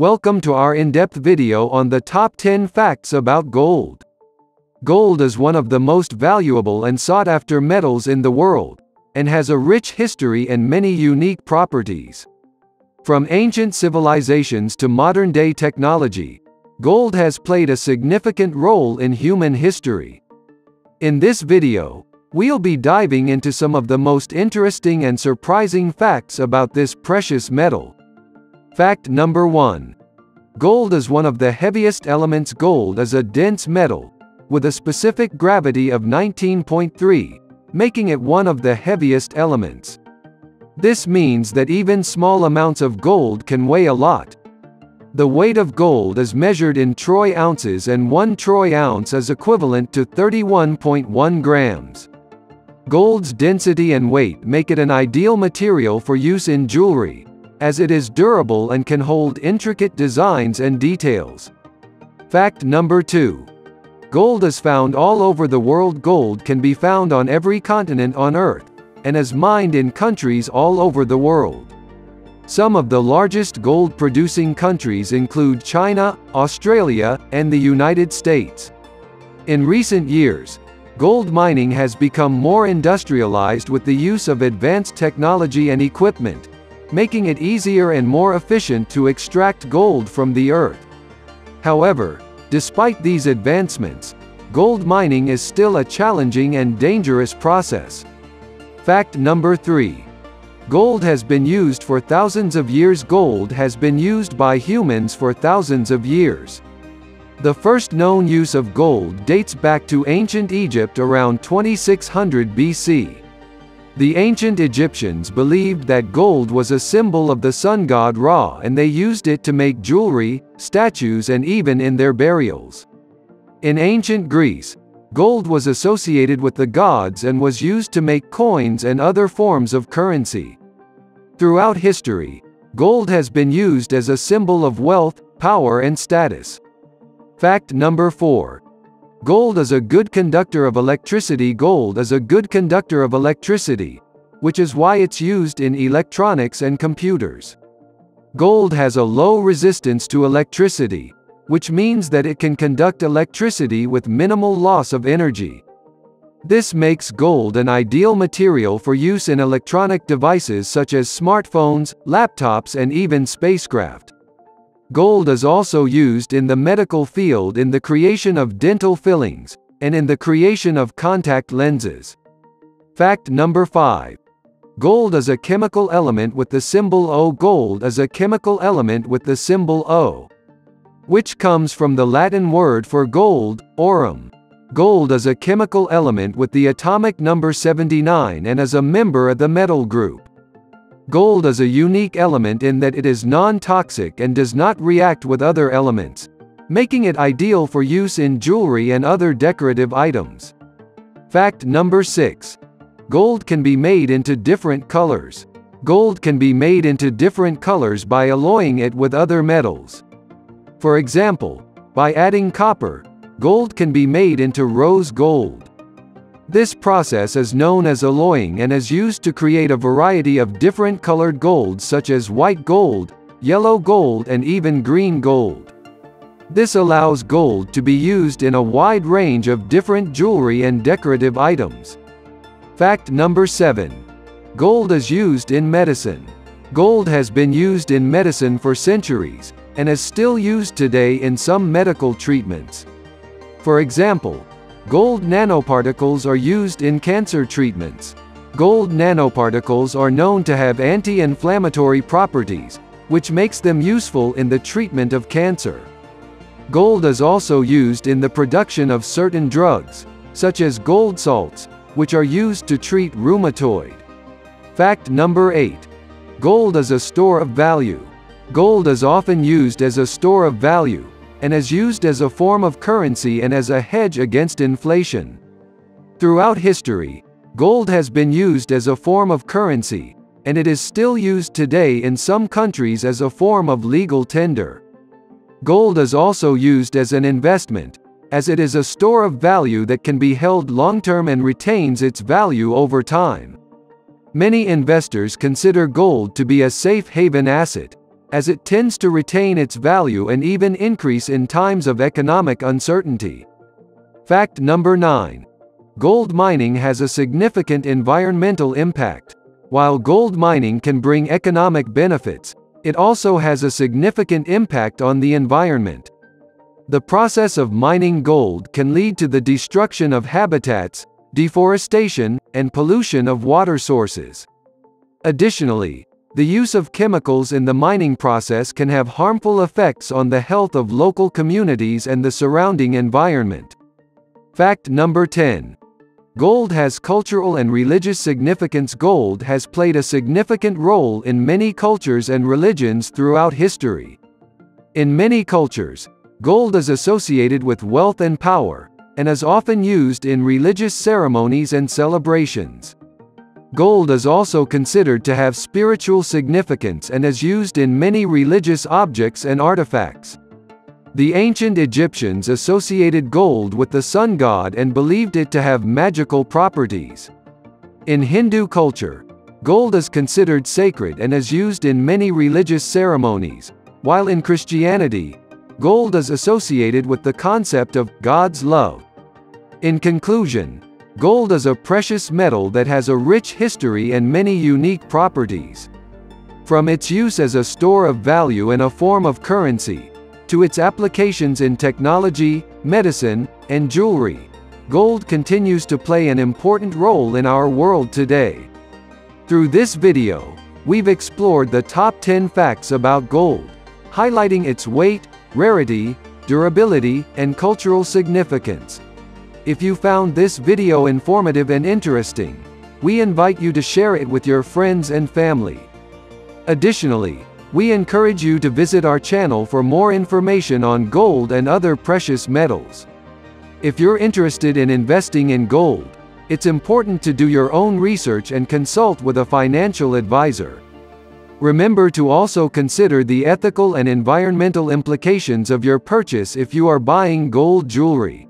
Welcome to our in-depth video on the top 10 facts about gold. Gold is one of the most valuable and sought-after metals in the world, and has a rich history and many unique properties. From ancient civilizations to modern-day technology, gold has played a significant role in human history. In this video, we'll be diving into some of the most interesting and surprising facts about this precious metal. Fact number 1. Gold is one of the heaviest elements Gold is a dense metal, with a specific gravity of 19.3, making it one of the heaviest elements. This means that even small amounts of gold can weigh a lot. The weight of gold is measured in troy ounces and 1 troy ounce is equivalent to 31.1 grams. Gold's density and weight make it an ideal material for use in jewelry, as it is durable and can hold intricate designs and details. Fact number 2. Gold is found all over the world Gold can be found on every continent on Earth, and is mined in countries all over the world. Some of the largest gold-producing countries include China, Australia, and the United States. In recent years, gold mining has become more industrialized with the use of advanced technology and equipment, making it easier and more efficient to extract gold from the earth. However, despite these advancements, gold mining is still a challenging and dangerous process. Fact number 3. Gold has been used for thousands of years Gold has been used by humans for thousands of years. The first known use of gold dates back to ancient Egypt around 2600 BC. The ancient Egyptians believed that gold was a symbol of the sun god Ra and they used it to make jewelry, statues and even in their burials. In ancient Greece, gold was associated with the gods and was used to make coins and other forms of currency. Throughout history, gold has been used as a symbol of wealth, power and status. Fact number 4. Gold is a good conductor of electricity Gold is a good conductor of electricity, which is why it's used in electronics and computers. Gold has a low resistance to electricity, which means that it can conduct electricity with minimal loss of energy. This makes gold an ideal material for use in electronic devices such as smartphones, laptops and even spacecraft. Gold is also used in the medical field in the creation of dental fillings, and in the creation of contact lenses. Fact number 5. Gold is a chemical element with the symbol O. Gold is a chemical element with the symbol O, which comes from the Latin word for gold, aurum. Gold is a chemical element with the atomic number 79 and is a member of the metal group. Gold is a unique element in that it is non-toxic and does not react with other elements, making it ideal for use in jewelry and other decorative items. Fact number 6. Gold can be made into different colors. Gold can be made into different colors by alloying it with other metals. For example, by adding copper, gold can be made into rose gold. This process is known as alloying and is used to create a variety of different colored gold such as white gold, yellow gold and even green gold. This allows gold to be used in a wide range of different jewelry and decorative items. Fact number 7. Gold is used in medicine. Gold has been used in medicine for centuries, and is still used today in some medical treatments. For example, Gold nanoparticles are used in cancer treatments. Gold nanoparticles are known to have anti-inflammatory properties, which makes them useful in the treatment of cancer. Gold is also used in the production of certain drugs, such as gold salts, which are used to treat rheumatoid. Fact number 8. Gold is a store of value. Gold is often used as a store of value, and is used as a form of currency and as a hedge against inflation. Throughout history, gold has been used as a form of currency, and it is still used today in some countries as a form of legal tender. Gold is also used as an investment, as it is a store of value that can be held long-term and retains its value over time. Many investors consider gold to be a safe haven asset, as it tends to retain its value and even increase in times of economic uncertainty. Fact number 9. Gold mining has a significant environmental impact. While gold mining can bring economic benefits, it also has a significant impact on the environment. The process of mining gold can lead to the destruction of habitats, deforestation, and pollution of water sources. Additionally, the use of chemicals in the mining process can have harmful effects on the health of local communities and the surrounding environment. Fact number 10. Gold has cultural and religious significance. Gold has played a significant role in many cultures and religions throughout history. In many cultures, gold is associated with wealth and power, and is often used in religious ceremonies and celebrations. Gold is also considered to have spiritual significance and is used in many religious objects and artifacts. The ancient Egyptians associated gold with the sun god and believed it to have magical properties. In Hindu culture, gold is considered sacred and is used in many religious ceremonies, while in Christianity, gold is associated with the concept of God's love. In conclusion, Gold is a precious metal that has a rich history and many unique properties. From its use as a store of value and a form of currency, to its applications in technology, medicine, and jewelry, gold continues to play an important role in our world today. Through this video, we've explored the top 10 facts about gold, highlighting its weight, rarity, durability, and cultural significance. If you found this video informative and interesting, we invite you to share it with your friends and family. Additionally, we encourage you to visit our channel for more information on gold and other precious metals. If you're interested in investing in gold, it's important to do your own research and consult with a financial advisor. Remember to also consider the ethical and environmental implications of your purchase if you are buying gold jewelry.